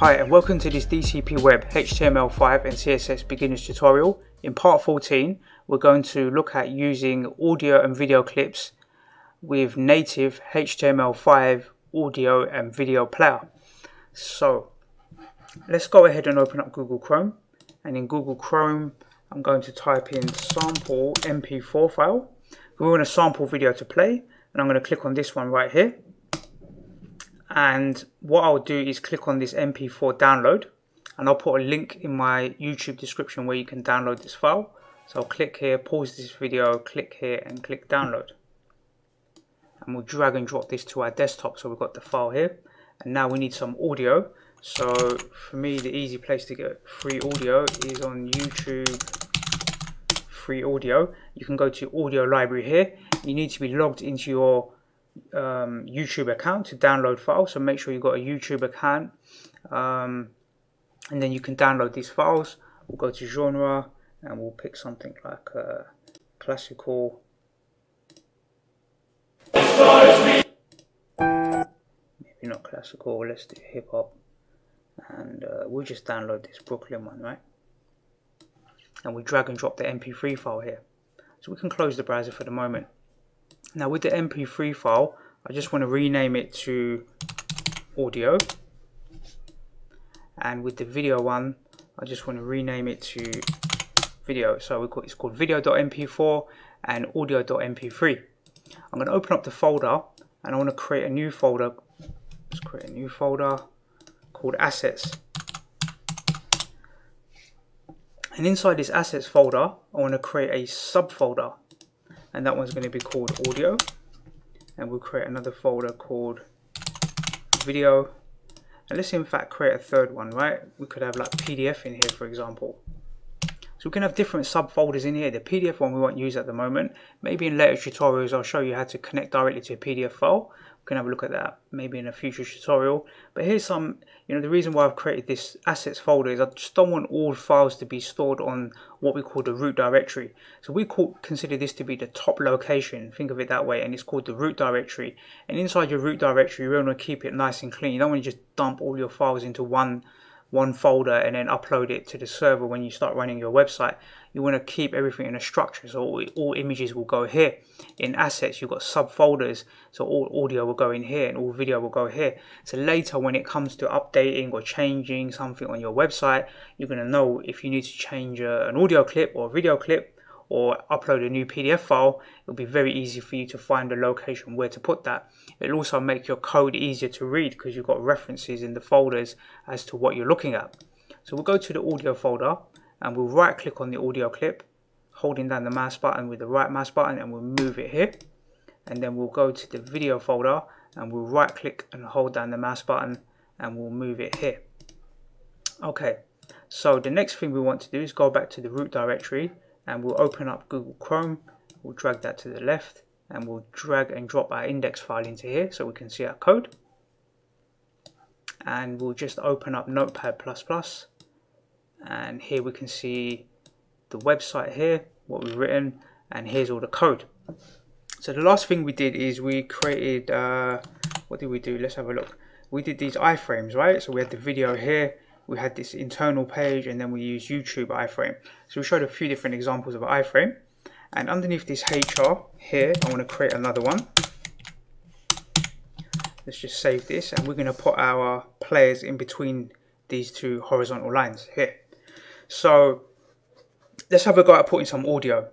Hi and welcome to this DCP Web HTML5 and CSS beginners tutorial. In part 14 we're going to look at using audio and video clips with native HTML5 audio and video player. So let's go ahead and open up Google Chrome and in Google Chrome I'm going to type in sample mp4 file. We want a sample video to play and I'm going to click on this one right here and what I'll do is click on this mp4 download and I'll put a link in my YouTube description where you can download this file. So I'll click here pause this video click here and click download. And we'll drag and drop this to our desktop so we've got the file here. And now we need some audio. So for me the easy place to get free audio is on YouTube. Free audio. You can go to audio library here. You need to be logged into your um, YouTube account to download files. So make sure you've got a YouTube account. Um, and then you can download these files. We'll go to genre and we'll pick something like uh, classical. Maybe not classical, let's do hip hop. And uh, we'll just download this Brooklyn one, right? And we drag and drop the MP3 file here. So we can close the browser for the moment. Now with the mp3 file, I just want to rename it to audio. And with the video one, I just want to rename it to video. So got, it's called video.mp4 and audio.mp3. I'm going to open up the folder and I want to create a new folder. Let's create a new folder called assets. And inside this assets folder, I want to create a subfolder and that one's going to be called audio. And we'll create another folder called video. And let's in fact create a third one right? We could have like PDF in here for example. So we can have different subfolders in here. The PDF one we won't use at the moment. Maybe in later tutorials I'll show you how to connect directly to a PDF file can have a look at that maybe in a future tutorial. But here's some you know the reason why I've created this assets folder is I just don't want all files to be stored on what we call the root directory. So we call, consider this to be the top location. Think of it that way and it's called the root directory. And inside your root directory you really want to keep it nice and clean. You don't want to just dump all your files into one one folder and then upload it to the server when you start running your website. You want to keep everything in a structure, so all, all, images will go here. In assets, you've got subfolders, so all audio will go in here and all video will go here. So later, when it comes to updating or changing something on your website, you're going to know if you need to change uh, an audio clip or a video clip or upload a new PDF file, it'll be very easy for you to find a location where to put that. It'll also make your code easier to read because you've got references in the folders as to what you're looking at. So we'll go to the audio folder and we'll right click on the audio clip, holding down the mouse button with the right mouse button and we'll move it here. And then we'll go to the video folder and we'll right click and hold down the mouse button and we'll move it here. Okay, so the next thing we want to do is go back to the root directory and we'll open up Google Chrome. We'll drag that to the left and we'll drag and drop our index file into here so we can see our code. And we'll just open up notepad++ and here we can see the website here what we've written and here's all the code. So the last thing we did is we created uh, what did we do? Let's have a look. We did these iframes right? So we had the video here we had this internal page and then we used YouTube iframe. So we showed a few different examples of iframe. And underneath this HR here, I want to create another one. Let's just save this and we're going to put our players in between these two horizontal lines here. So let's have a go at putting some audio.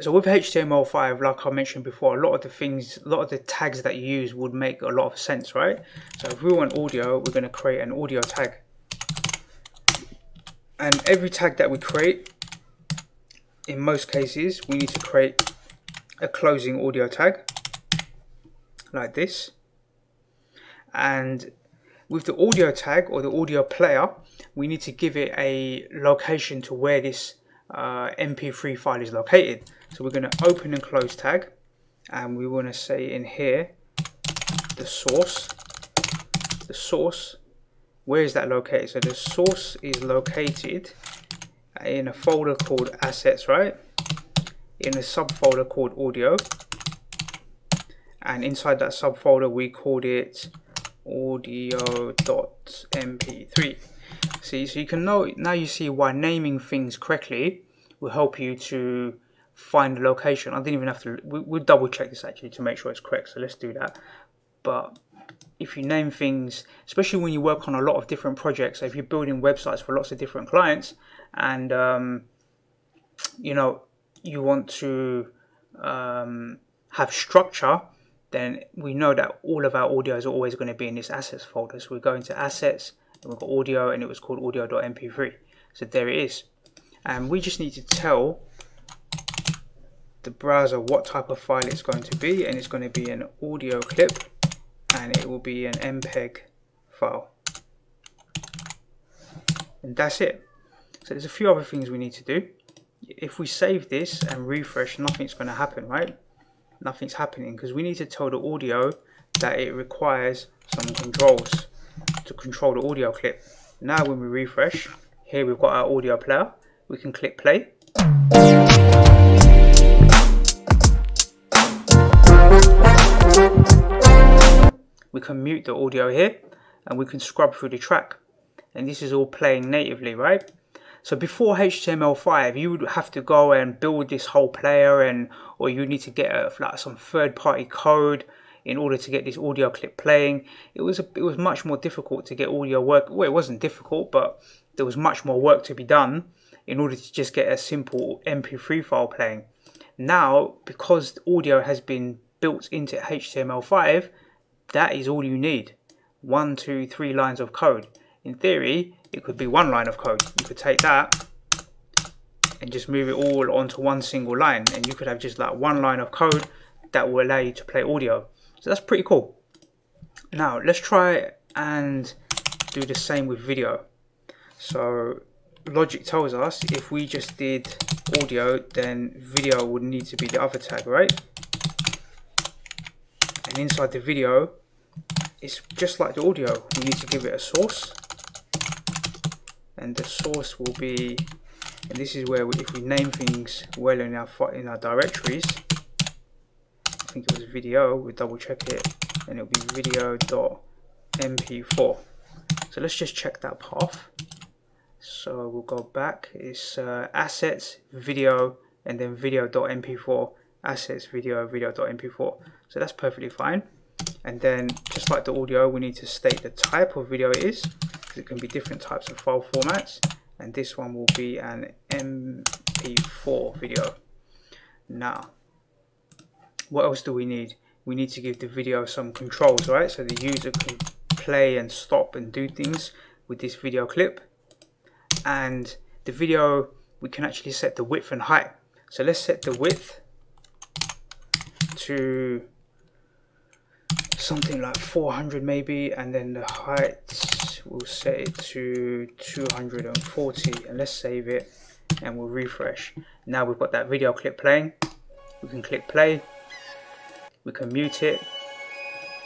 So with HTML5, like I mentioned before, a lot of the things, a lot of the tags that you use would make a lot of sense, right? So if we want audio, we're going to create an audio tag and every tag that we create in most cases we need to create a closing audio tag like this. And with the audio tag or the audio player we need to give it a location to where this uh, mp3 file is located. So we're going to open and close tag and we want to say in here the source the source where is that located? So the source is located in a folder called assets, right? In a subfolder called audio. And inside that subfolder, we called it audio.mp3 see so you can know now you see why naming things correctly will help you to find the location I didn't even have to we, we'll double check this actually to make sure it's correct so let's do that but if you name things especially when you work on a lot of different projects if you're building websites for lots of different clients and um, you know you want to um, have structure then we know that all of our audios are always going to be in this assets folder. So we go into assets and we've got audio and it was called audio.mp3. So there it is. And we just need to tell the browser what type of file it's going to be and it's going to be an audio clip and it will be an MPEG file. And that's it. So there's a few other things we need to do. If we save this and refresh, nothing's going to happen, right? nothing's happening because we need to tell the audio that it requires some controls to control the audio clip. Now when we refresh, here we've got our audio player, we can click play. Can mute the audio here and we can scrub through the track. And this is all playing natively, right? So before HTML5, you would have to go and build this whole player and or you need to get a, like some third-party code in order to get this audio clip playing. It was a, it was much more difficult to get audio work. Well, it wasn't difficult, but there was much more work to be done in order to just get a simple MP3 file playing. Now, because audio has been built into HTML5, that is all you need. One, two, three lines of code. In theory, it could be one line of code. You could take that and just move it all onto one single line and you could have just like one line of code that will allow you to play audio. So that's pretty cool. Now let's try and do the same with video. So logic tells us if we just did audio then video would need to be the other tag, right? And inside the video it's just like the audio. We need to give it a source. And the source will be and this is where we, if we name things well in our in our directories I think it was video we double check it and it'll be video.mp4 so let's just check that path. So we'll go back. It's uh, assets video and then video.mp4 assets video video.mp4 so that's perfectly fine and then just like the audio we need to state the type of video it is because it can be different types of file formats. And this one will be an mp4 video. Now what else do we need? We need to give the video some controls right? So the user can play and stop and do things with this video clip. And the video we can actually set the width and height. So let's set the width to something like 400 maybe and then the height we'll set it to 240 and let's save it and we'll refresh. Now we've got that video clip playing. We can click play. We can mute it.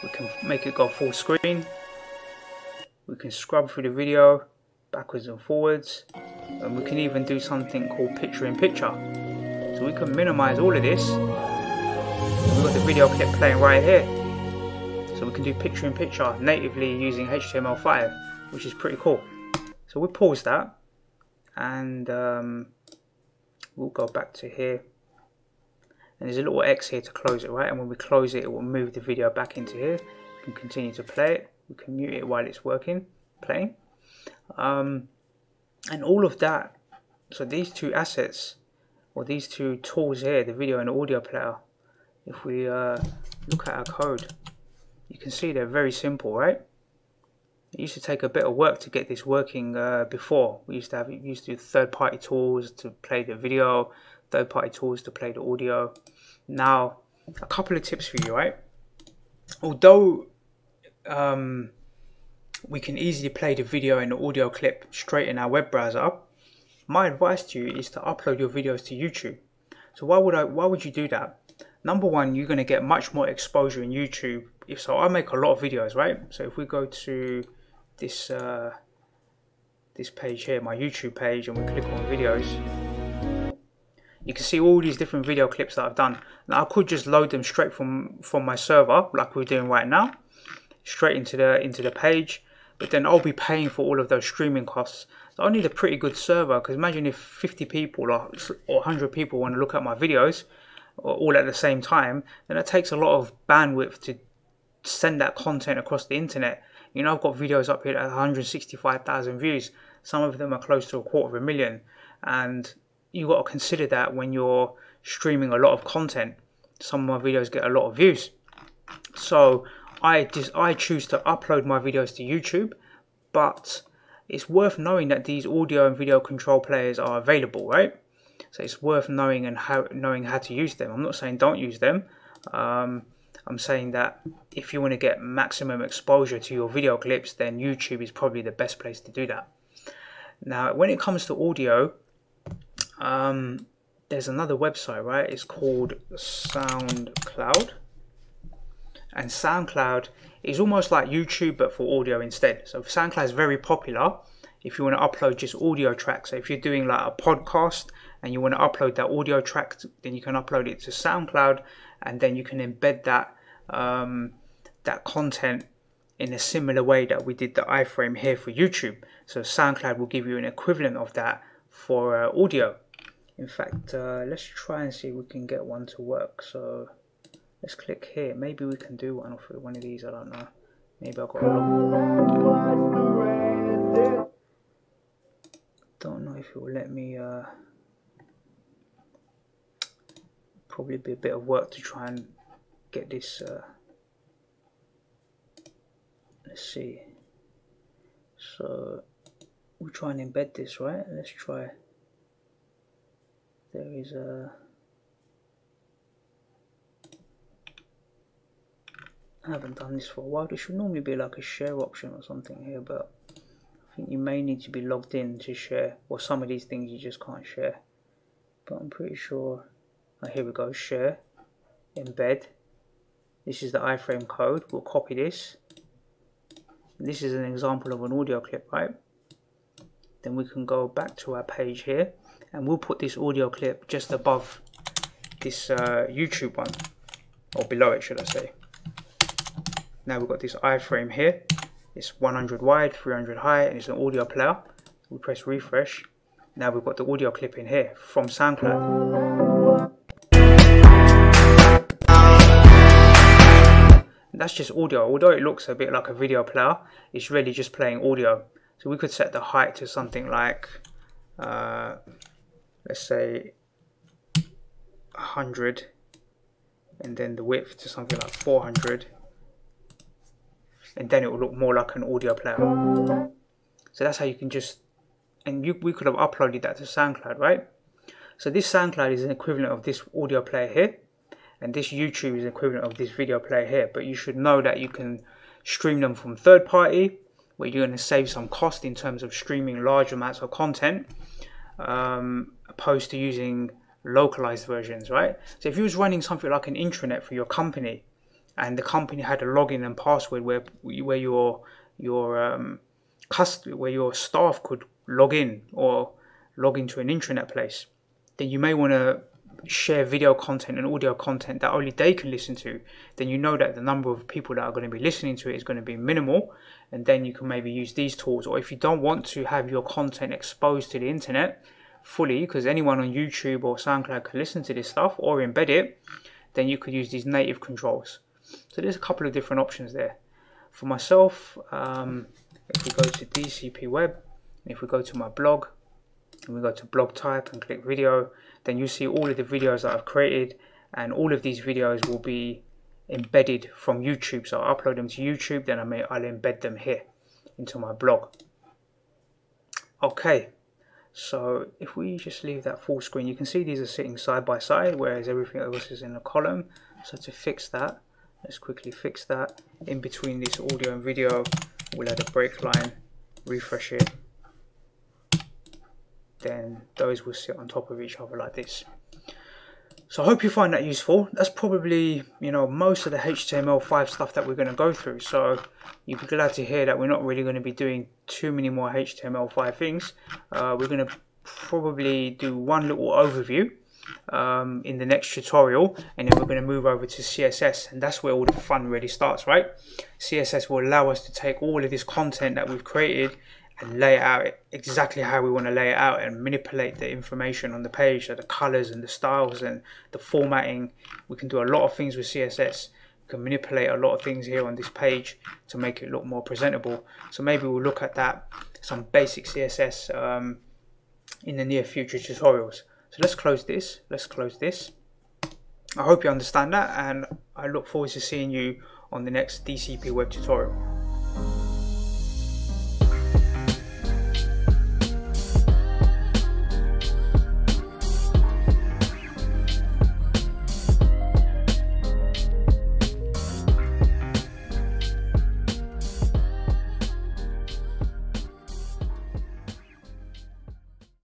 We can make it go full screen. We can scrub through the video backwards and forwards and we can even do something called picture in picture. So we can minimize all of this. We've got the video clip playing right here so we can do picture in picture natively using HTML5 which is pretty cool. So we'll pause that and um, we'll go back to here. And there's a little X here to close it, right? And when we close it, it will move the video back into here. We can continue to play it. We can mute it while it's working, playing. Um, and all of that, so these two assets, or these two tools here, the video and audio player, if we uh, look at our code, you can see they're very simple, right? It used to take a bit of work to get this working uh, before. We used to have used to third-party tools to play the video, third-party tools to play the audio. Now, a couple of tips for you, right? Although um, we can easily play the video and the audio clip straight in our web browser, my advice to you is to upload your videos to YouTube. So why would I? Why would you do that? Number one, you're going to get much more exposure in YouTube. If so, I make a lot of videos, right? So if we go to this uh, this page here, my YouTube page, and we click on videos, you can see all these different video clips that I've done. Now I could just load them straight from from my server, like we're doing right now, straight into the into the page. But then I'll be paying for all of those streaming costs. So I need a pretty good server because imagine if 50 people or, or 100 people want to look at my videos all at the same time, then it takes a lot of bandwidth to send that content across the internet. You know, I've got videos up here at 165,000 views. Some of them are close to a quarter of a million. And you got to consider that when you're streaming a lot of content. Some of my videos get a lot of views. So I just I choose to upload my videos to YouTube, but it's worth knowing that these audio and video control players are available, right? So it's worth knowing and how knowing how to use them. I'm not saying don't use them. Um, I'm saying that if you want to get maximum exposure to your video clips, then YouTube is probably the best place to do that. Now, when it comes to audio, um, there's another website, right? It's called SoundCloud. And SoundCloud is almost like YouTube but for audio instead. So SoundCloud is very popular if you want to upload just audio tracks. So if you're doing like a podcast and you want to upload that audio track, then you can upload it to SoundCloud and then you can embed that um, that content in a similar way that we did the iframe here for YouTube. So SoundCloud will give you an equivalent of that for uh, audio. In fact, uh, let's try and see if we can get one to work. So let's click here. Maybe we can do one off of one of these. I don't know. Maybe I've got a. Don't know if it will let me. Uh, probably be a bit of work to try and get this. Uh, let's see. So we'll try and embed this, right? Let's try there is a I haven't done this for a while. There should normally be like a share option or something here, but I think you may need to be logged in to share, or some of these things you just can't share. But I'm pretty sure. Oh, here we go, share, embed. This is the iframe code. We'll copy this. This is an example of an audio clip, right? Then we can go back to our page here and we'll put this audio clip just above this uh, YouTube one or below it should I say now we've got this iframe here it's 100 wide 300 high and it's an audio player we press refresh now we've got the audio clip in here from SoundCloud that's just audio. Although it looks a bit like a video player it's really just playing audio. So we could set the height to something like uh, let's say 100 and then the width to something like 400 and then it will look more like an audio player. So that's how you can just and you, we could have uploaded that to SoundCloud right? So this SoundCloud is an equivalent of this audio player here and this YouTube is equivalent of this video player here but you should know that you can stream them from third party where you're going to save some cost in terms of streaming large amounts of content um, opposed to using localized versions, right? So if you was running something like an intranet for your company, and the company had a login and password where where your your um, where your staff could log in or log into an intranet place, then you may want to share video content and audio content that only they can listen to. Then you know that the number of people that are going to be listening to it is going to be minimal, and then you can maybe use these tools. Or if you don't want to have your content exposed to the internet, fully because anyone on YouTube or SoundCloud can listen to this stuff or embed it, then you could use these native controls. So there's a couple of different options there. For myself, um, if we go to DCP Web, if we go to my blog, and we go to blog type and click video, then you see all of the videos that I've created and all of these videos will be embedded from YouTube. So I'll upload them to YouTube, then I may, I'll embed them here into my blog. Okay, so if we just leave that full screen, you can see these are sitting side by side, whereas everything else is in a column. So to fix that, let's quickly fix that. In between this audio and video, we'll add a break line, refresh it. Then those will sit on top of each other like this. So I hope you find that useful. That's probably, you know, most of the HTML5 stuff that we're going to go through. So you'll be glad to hear that we're not really going to be doing too many more HTML5 things. Uh, we're going to probably do one little overview um, in the next tutorial and then we're going to move over to CSS and that's where all the fun really starts right CSS will allow us to take all of this content that we've created and lay it out exactly how we want to lay it out and manipulate the information on the page so the colors and the styles and the formatting. We can do a lot of things with CSS we can manipulate a lot of things here on this page to make it look more presentable. So maybe we'll look at that some basic CSS um, in the near future tutorials. So let's close this let's close this. I hope you understand that and I look forward to seeing you on the next DCP web tutorial